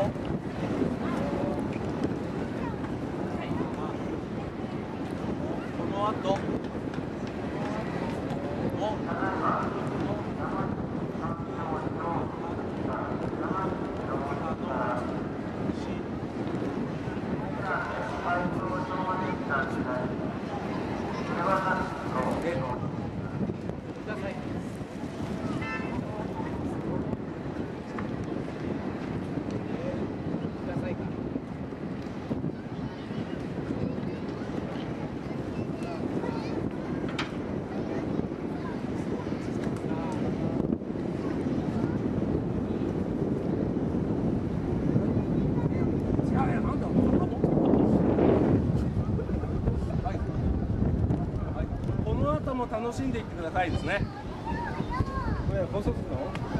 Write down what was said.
この後おくださいくださいこの後も楽しんでいってくださいですね。これ放送するの？